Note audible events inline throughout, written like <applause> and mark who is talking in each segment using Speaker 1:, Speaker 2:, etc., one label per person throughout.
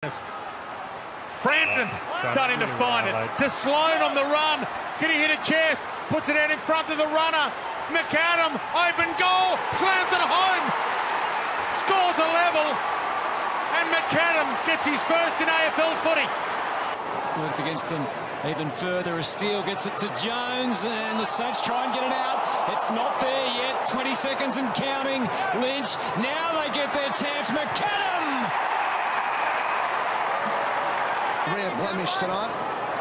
Speaker 1: Frampton oh, starting to find it. To Sloane on the run. Can he hit a chest? Puts it out in front of the runner. McAdam, open goal, slams it home. Scores a level. And McAdam gets his first in AFL footy.
Speaker 2: Worked against them even further as Steele gets it to Jones and the Saints try and get it out. It's not there yet. 20 seconds and counting. Lynch. Now they get their chance. McAdam!
Speaker 3: Rare blemish tonight.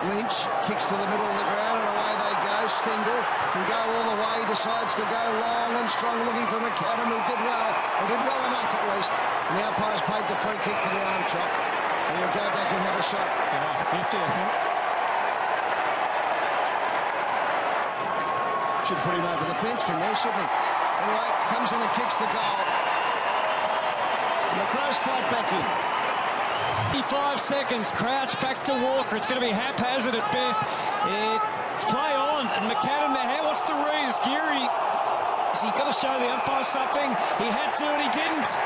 Speaker 3: Lynch kicks to the middle of the ground and away they go. Stengle can go all the way, decides to go long and strong looking for McAdam who did well, or did well enough at least. And the umpire's paid the free kick for the arm chop. So he'll go back and have a shot.
Speaker 2: Yeah, 50 I think.
Speaker 3: Should put him over the fence from there, shouldn't he? Anyway, comes in and kicks the goal. And the Crows fight back in.
Speaker 2: 55 seconds. Crouch back to Walker. It's going to be haphazard at best. It's play on. And McAdam now, what's the read? Is Geary, has he got to show the umpire something? He had to and he didn't.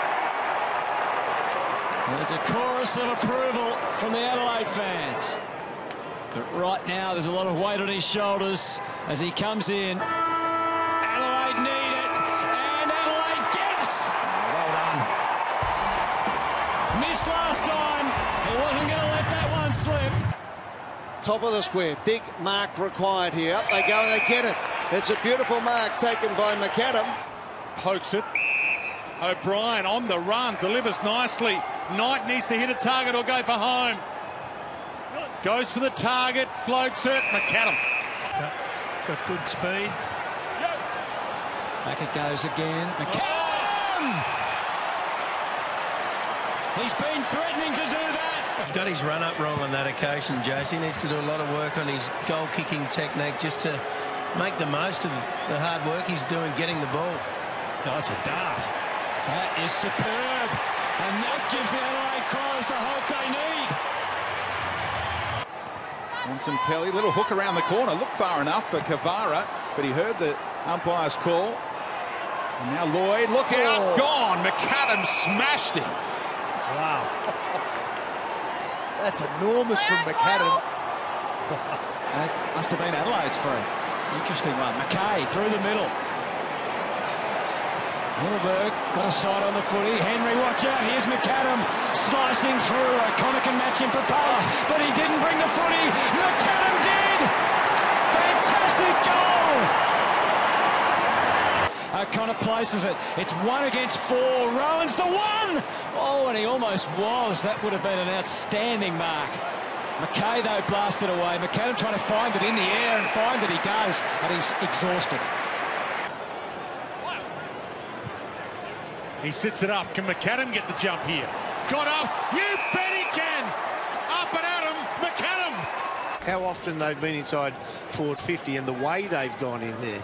Speaker 2: There's a chorus of approval from the Adelaide fans. But right now, there's a lot of weight on his shoulders as he comes in. Adelaide need it, and Adelaide get it! Well done. Missed last time. He wasn't going to let that one slip.
Speaker 3: Top of the square. Big mark required here. Up they go and they get it. It's a beautiful mark taken by McAdam.
Speaker 1: Pokes it. O'Brien on the run, delivers nicely. Knight needs to hit a target or go for home. Goes for the target, floats it. McAdam.
Speaker 4: Got good speed.
Speaker 2: Back it goes again. Oh! McAdam! He's been threatening to do that.
Speaker 4: Got his run up wrong on that occasion, Jace. He needs to do a lot of work on his goal kicking technique just to make the most of the hard work he's doing getting the ball.
Speaker 2: Oh, it's a dart. That is superb. And that gives the Adelaide Crows the hope they need.
Speaker 5: Monson Pelly, little hook around the corner, looked far enough for Kavara, but he heard the umpire's call. And now Lloyd, look out,
Speaker 3: Oh.
Speaker 5: gone. McAdam smashed him.
Speaker 3: Wow. <laughs> That's enormous from McAdam. <laughs>
Speaker 2: That must have been Adelaide's free. Interesting one. McKay through the middle. Himmelberg got a side on the footy. Henry, watch out. Here's McAdam slicing through. O'Connor can match him for pace, but he didn't bring the footy. McAdam did! Fantastic goal! Uh, O'Connor places it. It's one against four. Rowan's the one! Oh, and he almost was. That would have been an outstanding mark. McKay, though, blasted away. McAdam trying to find it in the air and find that he does, and he's exhausted.
Speaker 1: He sits it up. Can McAdam get the jump here? Got up. You bet he can. Up and at him. McAdam.
Speaker 6: how often they've been inside forward 50 and the way they've gone in there.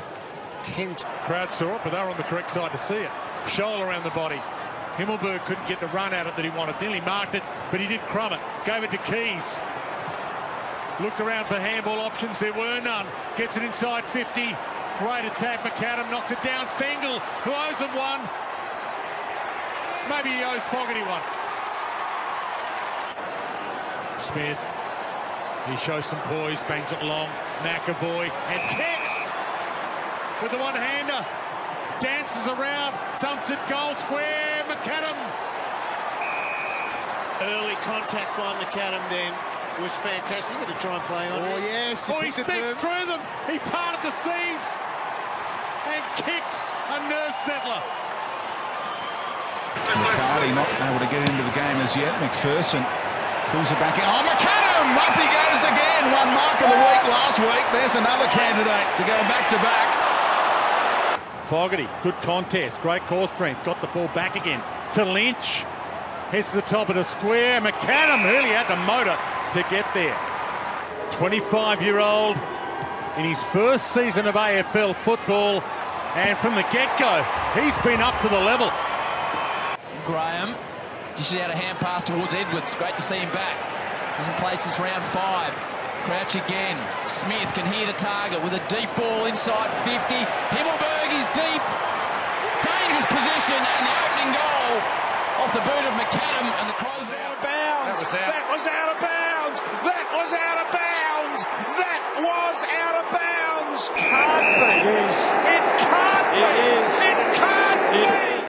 Speaker 6: 10
Speaker 1: Crowd saw it, but they were on the correct side to see it. Sholl around the body. Himmelberg couldn't get the run out of it that he wanted. Nearly marked it, but he did crumb it. Gave it to Keays. Looked around for handball options. There were none. Gets it inside 50. Great attack. McAdam knocks it down. Stengle, who owes him one. Maybe he owes Fogarty one. Smith. He shows some poise, bangs it long. McAvoy and kicks with the one-hander. Uh, dances around, thumps it goal square. McAdam.
Speaker 6: early contact by McAdam then was fantastic. Going to try and play on
Speaker 3: Oh,
Speaker 6: it.
Speaker 3: yes.
Speaker 1: Oh, he
Speaker 3: picked it
Speaker 1: sneaked
Speaker 3: to him.
Speaker 1: through them. He parted the seas and kicked a nerve settler.
Speaker 5: McCarty not able to get into the game as yet. McPherson pulls it back in. Oh, McAdam! Up he goes again. One mark of the week last week. There's another candidate to go back to back.
Speaker 1: Fogarty, good contest, great core strength, got the ball back again to Lynch. Heads to the top of the square. McAdam really had to motor to get there. 25-year-old in his first season of AFL football, and from the get-go, he's been up to the level.
Speaker 7: Graham dishes out a hand pass towards Edwards. Great to see him back. Hasn't played since round five. Crouch again. Smith can hear the target with a deep ball inside 50. Himmelberg is deep. Dangerous position and the opening goal off the boot of McAdam and the Crows are out of bounds.
Speaker 8: That was out. That was out of bounds. That was out of bounds. That was out of bounds. Can't be. It, is. it can't it be. Is. It can't it be.